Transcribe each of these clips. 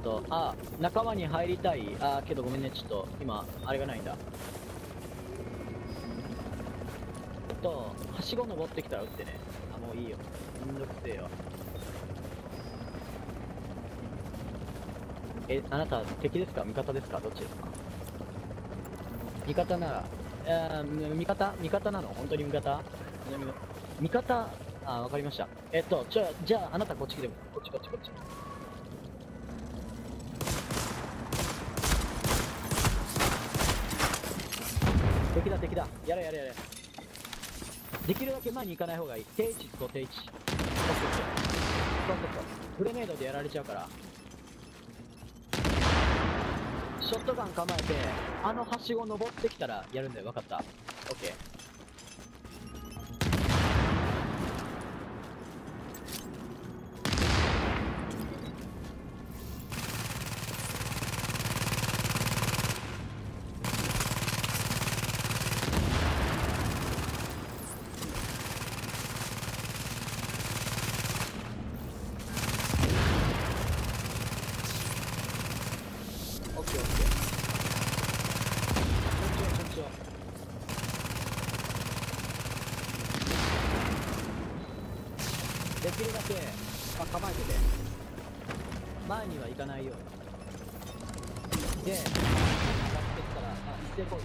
っとあ仲間に入りたい。あけどごめんねちょっと今あれがないんだ。えっとはしご登ってきたら撃ってね。あもういいよ。めんどくせえよ。えあなた敵ですか？味方ですか？どっちですか？味方ならあー味方？味方なの？本当に味方？味方？あわかりました。えっとじゃあじゃああなたこっち来てこっちこっちこっち。敵だ敵だ。やれやれやれ。できるだけ前に行かない方がいい。定位置と定位置。そうそうそうそうそうグレネードでやられちゃうから。ショットガン構えてあのはしご登ってきたらやるんだよ。分かった。オッケーオッケー。順調順調。できるだけ、まあ、構えてて。前には行かないように。で、上がってきたら、まあ、行ってこい。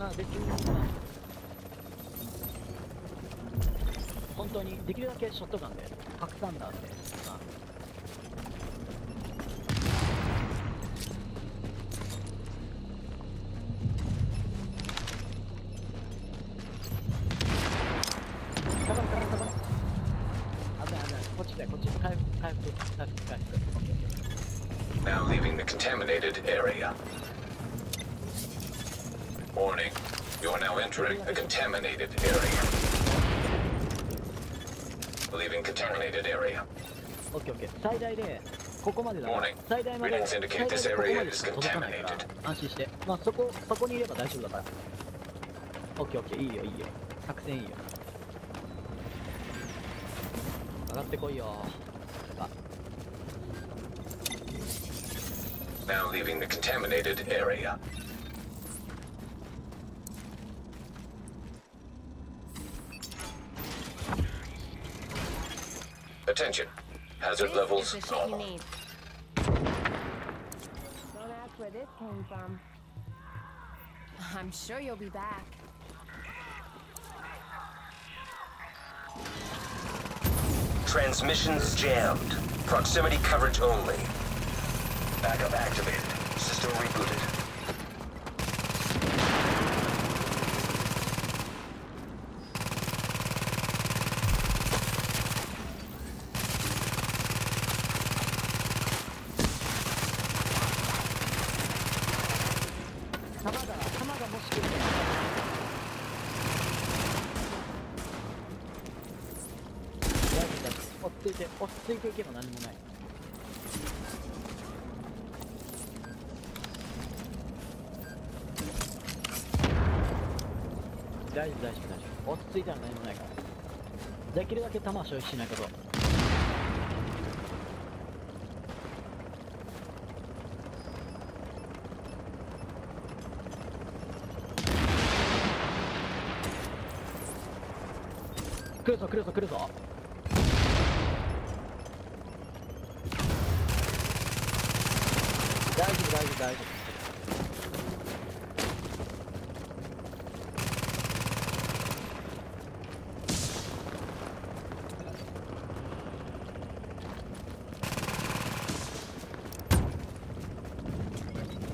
あ、別に、まあ本当に、できるだけショットガンで、核散弾で、まあ、こっちだよこっち回復回復回復回復 Now leaving the contaminated area. Warning. You are now entering a contaminated area. Leaving contaminated area. オッケーオッケー最大でここまでだから.最大まで最大でここまで is しか届かないから.安心してまあそこそこにいれば大丈夫だからオッケーオッケーいいよいいよ作戦いいよ 上がってこいよあ Now leaving the contaminated area. Attention. Hazard This levels is the shit you normal. need. Don't ask where this came from. I'm sure you'll be back. Transmissions jammed. Proximity coverage only. Backup activated. System rebooted.! 着いて落ち着いていけば何もない。大丈夫大丈夫。大丈夫落ち着いたら何もないから。できるだけ弾は消費しないこと。来るぞ来るぞ来るぞ。大丈夫大丈夫大丈夫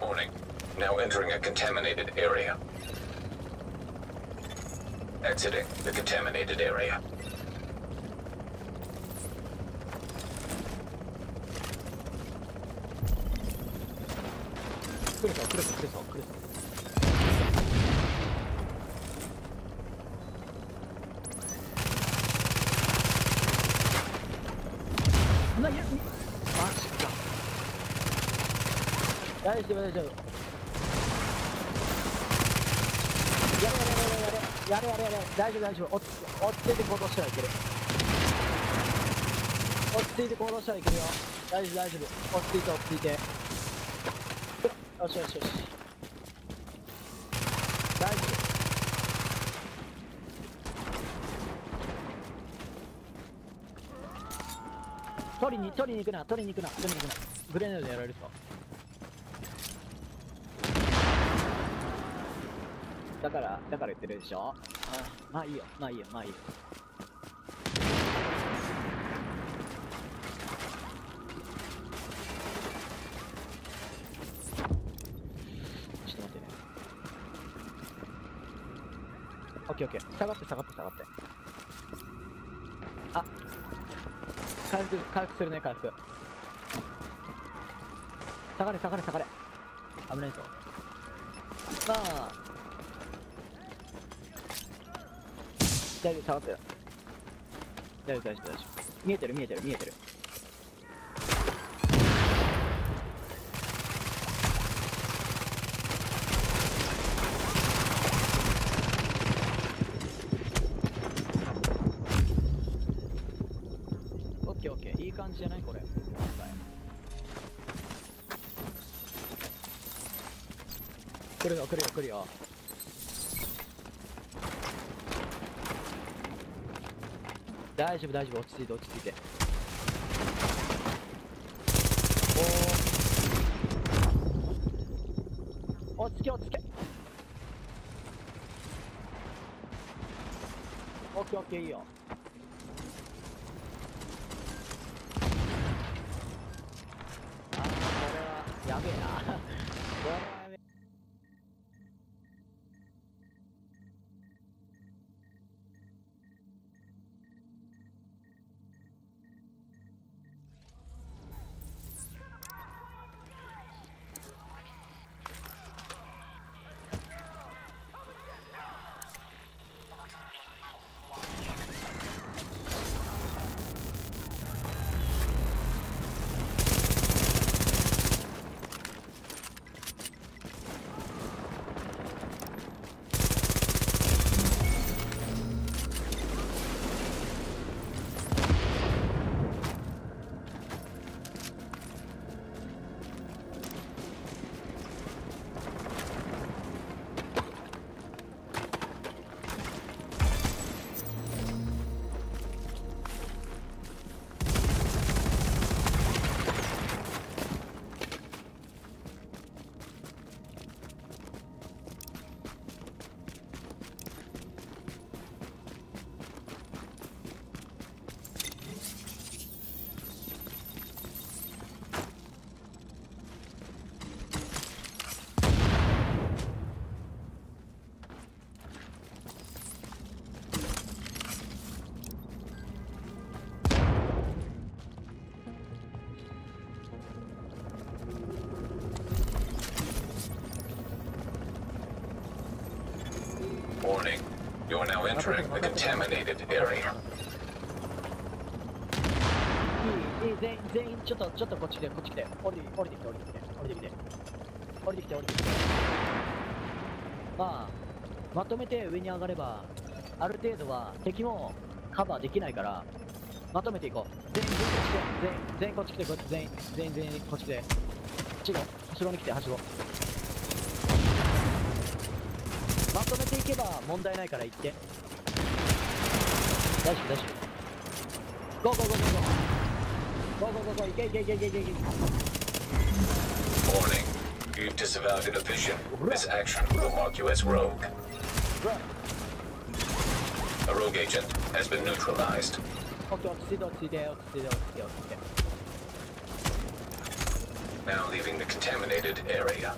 Warning. Now entering a contaminated area. Exiting the contaminated area. 大丈夫、大丈夫れた、くれた。なマジか大丈夫大丈夫やれやれやれやれやれやれやれ大丈夫大丈夫落ち着いて行動したらいける落ち着いて行動したらいけるよ大丈夫大丈夫落ち着いて落ち着いてよしよしよし大事取りに取りに行くな。取りに行くな。取りに行くな。グレネードやられるぞだからだから言ってるでしょあまあいいよまあいいよまあいいよオッケーオッケー。下がって下がって下がって。あ回復、回復するね、回復。下がれ下がれ下がれ。危ないぞ。まあ。大丈夫、下がってる。大丈夫大丈夫大丈夫。見えてる見えてる見えてる。来るよ来るよ。大丈夫大丈夫。落ち着いて落ち着いて。おお落ち着け落ち着け。オッケーオッケーいいよ。Are now entering the contaminated area. 全員全員ちょっとちょっとこっち来てこっち来て降りて降りて降りて降りてきて降りてきて降りてきてまあまとめて上に上がればある程度は敵もカバーできないからまとめていこう全員全員こっち来て全員全員こっち来てこ全員全員全員こっち来てちご後ろに来てはしごけば問題ないから行って大丈夫大丈夫ゴーゴーゴーゴーゴーゴーゴーゴーゴーいけいけいけいけいけいけ Warning. You've disavowed vision. This action will mark you as rogue. A rogue agent has been neutralized. Now leaving the contaminated area.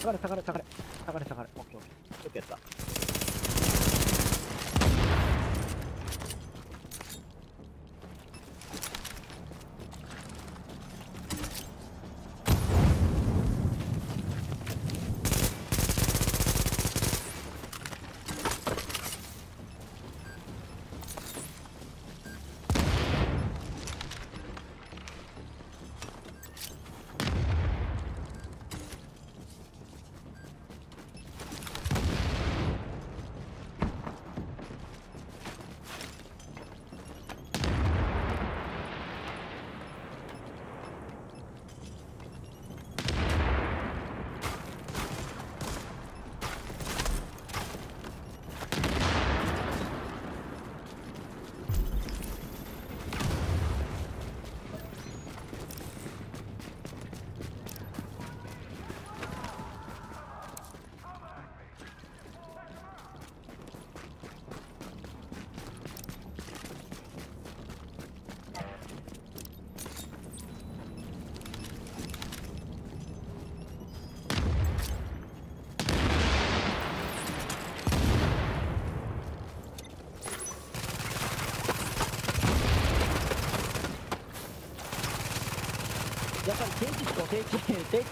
下がれ下がれ下がれ下がれ下がれ。オッケーオッケー。よくやった。やっぱり天気と定期定期